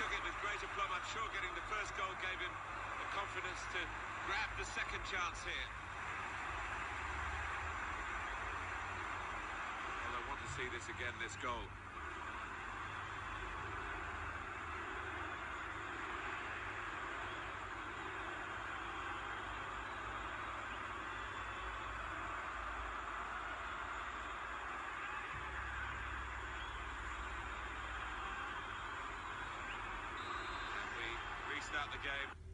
took it with great aplomb. I'm sure getting the first goal gave him the confidence to grab the second chance here. Well, I want to see this again, this goal. throughout the game.